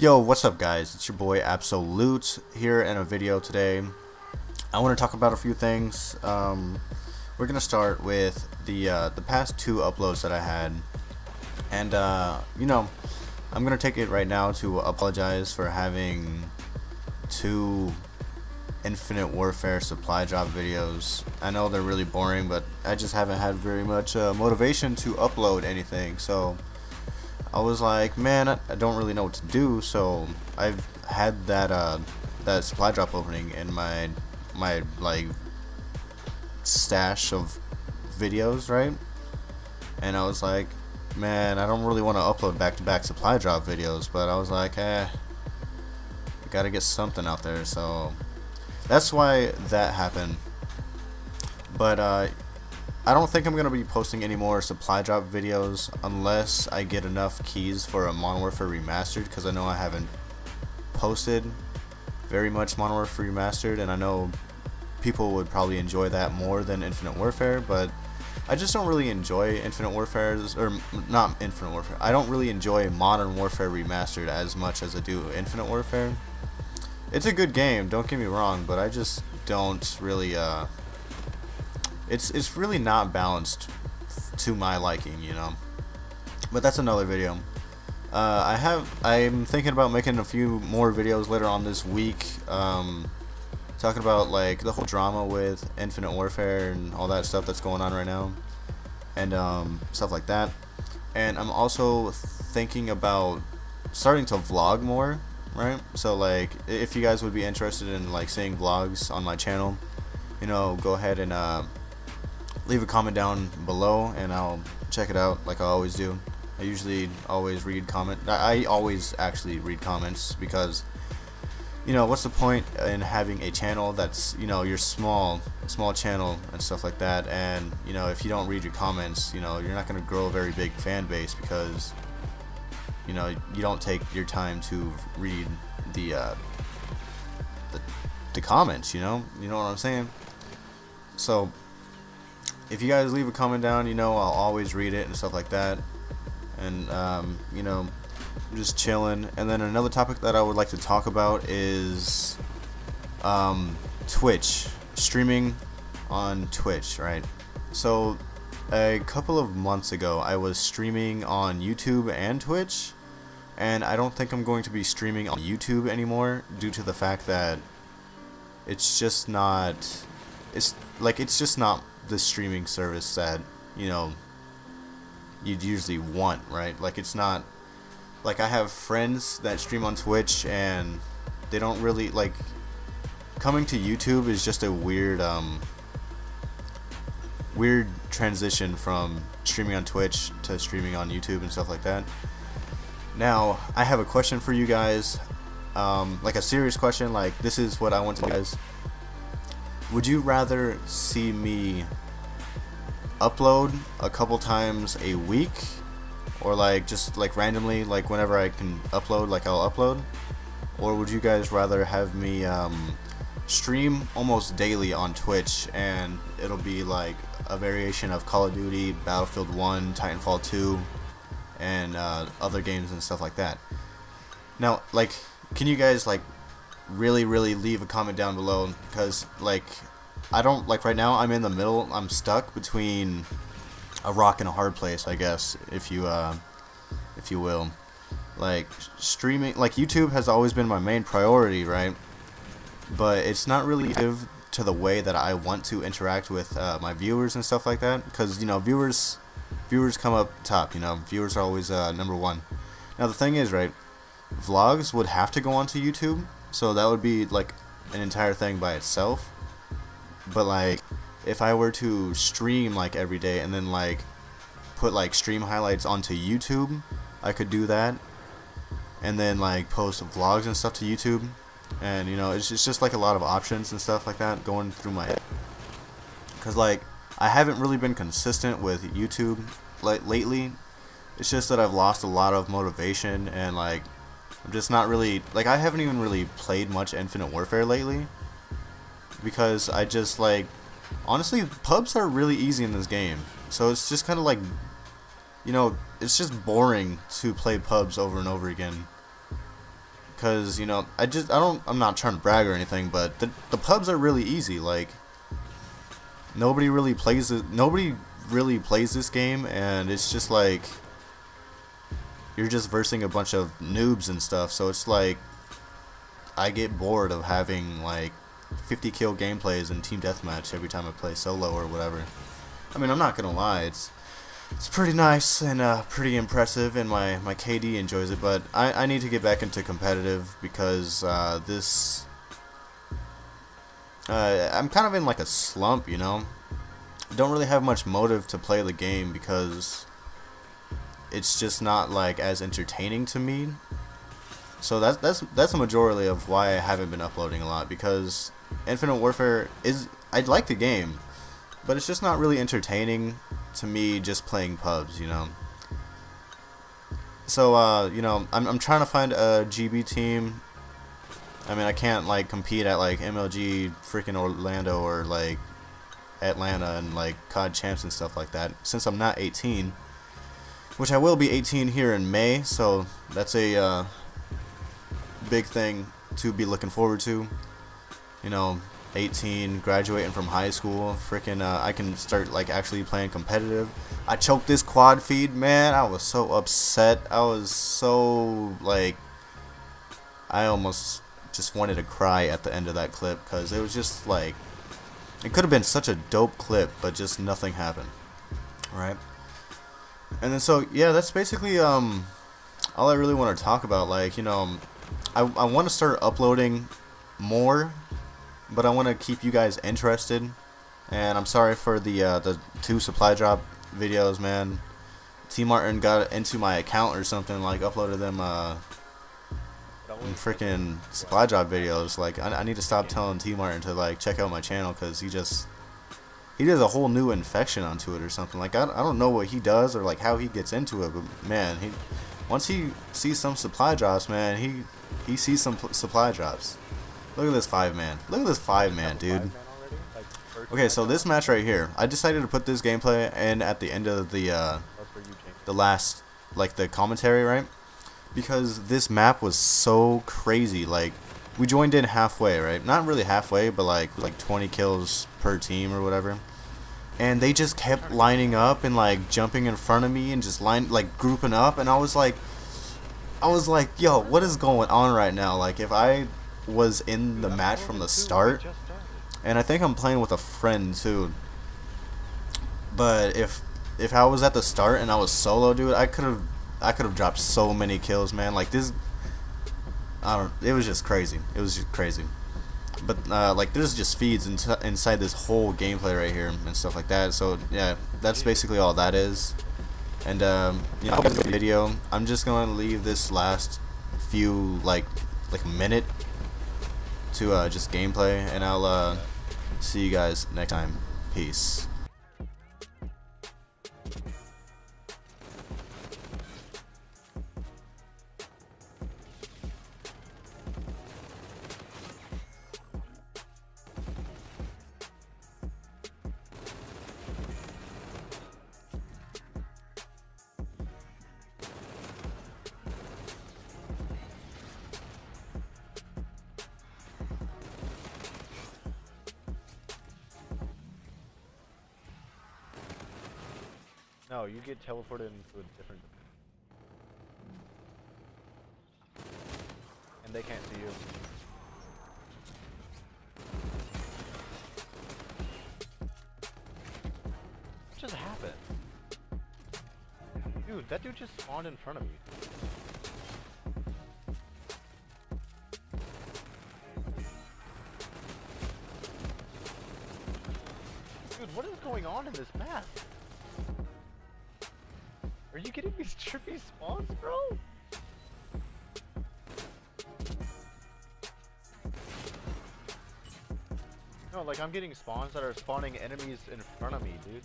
Yo, what's up guys? It's your boy Absolute here in a video today. I want to talk about a few things. Um, we're gonna start with the uh, the past two uploads that I had, and uh, you know, I'm gonna take it right now to apologize for having two Infinite Warfare supply drop videos. I know they're really boring, but I just haven't had very much uh, motivation to upload anything. So I was like, man, I, I don't really know what to do. So I've had that uh, that supply drop opening in my my like stash of videos, right? And I was like, man, I don't really want to upload back-to-back supply drop videos, but I was like, eh, gotta get something out there. So that's why that happened. But uh, I don't think I'm going to be posting any more supply drop videos unless I get enough keys for a Modern Warfare Remastered because I know I haven't posted very much Modern Warfare Remastered and I know people would probably enjoy that more than Infinite Warfare but I just don't really enjoy Infinite Warfare or not Infinite Warfare I don't really enjoy Modern Warfare Remastered as much as I do Infinite Warfare. It's a good game don't get me wrong but I just don't really uh, it's it's really not balanced to my liking, you know. But that's another video. Uh, I have I'm thinking about making a few more videos later on this week, um, talking about like the whole drama with Infinite Warfare and all that stuff that's going on right now, and um, stuff like that. And I'm also thinking about starting to vlog more, right? So like, if you guys would be interested in like seeing vlogs on my channel, you know, go ahead and uh, leave a comment down below and I'll check it out like I always do. I usually always read comment. I always actually read comments because you know what's the point in having a channel that's you know your small small channel and stuff like that and you know if you don't read your comments you know you're not going to grow a very big fan base because you know you don't take your time to read the uh, the, the comments you know you know what I'm saying so if you guys leave a comment down, you know I'll always read it and stuff like that. And um, you know, just chilling. And then another topic that I would like to talk about is um, Twitch streaming on Twitch, right? So a couple of months ago, I was streaming on YouTube and Twitch, and I don't think I'm going to be streaming on YouTube anymore due to the fact that it's just not it's like it's just not the streaming service that you know you'd usually want, right? Like it's not like I have friends that stream on Twitch and they don't really like coming to YouTube is just a weird um weird transition from streaming on Twitch to streaming on YouTube and stuff like that. Now, I have a question for you guys. Um, like a serious question, like this is what I want to guys. Would you rather see me upload a couple times a week or like just like randomly like whenever I can upload like I'll upload? Or would you guys rather have me um, stream almost daily on Twitch and it'll be like a variation of Call of Duty, Battlefield 1, Titanfall 2 and uh, other games and stuff like that? Now like can you guys like really really leave a comment down below because like I don't like right now. I'm in the middle. I'm stuck between a rock and a hard place, I guess, if you uh, if you will. Like streaming, like YouTube has always been my main priority, right? But it's not really to the way that I want to interact with uh, my viewers and stuff like that, because you know viewers viewers come up top. You know, viewers are always uh, number one. Now the thing is, right? Vlogs would have to go onto YouTube, so that would be like an entire thing by itself but like if I were to stream like every day and then like put like stream highlights onto YouTube, I could do that. And then like post vlogs and stuff to YouTube. And you know, it's, just like a lot of options and stuff like that going through my cuz like I haven't really been consistent with YouTube like lately. It's just that I've lost a lot of motivation and like I'm just not really like I haven't even really played much Infinite Warfare lately because I just like honestly pubs are really easy in this game so it's just kind of like you know it's just boring to play pubs over and over again Cause you know, I just I don't I'm not trying to brag or anything, but the the pubs are really easy. Like nobody really plays it. Nobody really plays this game, and it's just like you're just versing a bunch of noobs and stuff. So it's like I get bored of having like 50 kill gameplays and team deathmatch every time I play solo or whatever. I mean, I'm not gonna lie, it's it's pretty nice and uh, pretty impressive, and my, my KD enjoys it, but I, I need to get back into competitive because uh, this... Uh, I'm kind of in like a slump, you know? I don't really have much motive to play the game because it's just not like as entertaining to me. So that's that's that's a majority of why I haven't been uploading a lot because Infinite Warfare is I like the game, but it's just not really entertaining to me just playing pubs, you know. So, uh, you know, I'm, I'm trying to find a GB team. I mean, I can't, like, compete at, like, MLG freaking Orlando or, like, Atlanta and, like, COD Champs and stuff like that. Since I'm not 18, which I will be 18 here in May, so that's a, uh, big thing to be looking forward to. You know, 18, graduating from high school, freaking, uh, I can start like actually playing competitive. I choked this quad feed, man. I was so upset. I was so like, I almost just wanted to cry at the end of that clip because it was just like, it could have been such a dope clip, but just nothing happened. Right? And then so yeah, that's basically um all I really want to talk about. Like you know, I I want to start uploading more but I want to keep you guys interested. And I'm sorry for the uh, the two supply drop videos, man. T Martin got into my account or something, like uploaded them uh, freaking supply drop videos. Like I, I need to stop telling T Martin to like check out my channel because he just he does a whole new infection onto it or something. Like I, I don't know what he does or like how he gets into it, but man, he once he sees some supply drops, man, he he sees some supply drops. Look at this five man. Look at this five man, dude. Okay, so this match right here, I decided to put this gameplay in at the end of the uh, the last, like the commentary, right? Because this map was so crazy. Like, we joined in halfway, right? Not really halfway, but like like 20 kills per team or whatever. And they just kept lining up and like jumping in front of me and just line like grouping up, and I was like, I was like, yo, what is going on right now? Like, if I was in the match from the start. And I think I'm playing with a friend too. But if if I was at the start and I was solo, dude, I could have I could have dropped so many kills, man. Like this I don't it was just crazy. It was just crazy. But uh, like there's just feeds in inside this whole gameplay right here and stuff like that. So yeah, that's basically all that is. And um, you know, the video, I'm just gonna leave this last few like like a minute to uh, just gameplay, and I'll uh, see you guys next time. Peace. No, you get teleported into a different And they can't see you. What just happened? Dude, that dude just spawned in front of me. Dude, what is going on in this map? Are you getting these trippy spawns, bro? No, like I'm getting spawns that are spawning enemies in front of me, dude.